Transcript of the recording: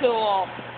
Cool.